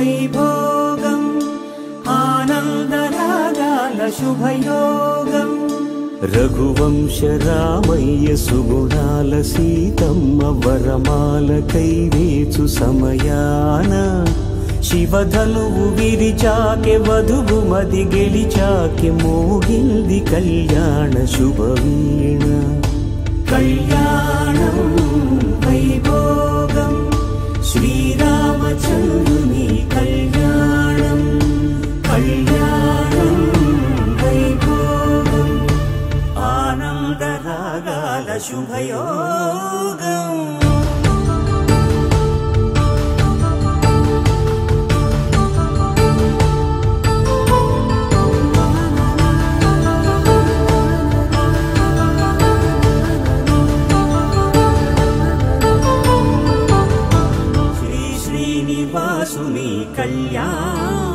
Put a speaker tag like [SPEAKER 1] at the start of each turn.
[SPEAKER 1] వైభోగం ఆనందరాగాల శుభయోగం. రఘువంశ రామయ్య సుగుణాల సీతమ్మ వరమాల కైవేచు సమయాన. శివధనువు విరిచాకె వధువు మది గెలిచాకె మోగింది కళ్యాణ శుభవీణ. కళ్యాణ ఆనందరాగాల శుభయోగం శ్రీ శ్రీనివాసుని కళ్యాణం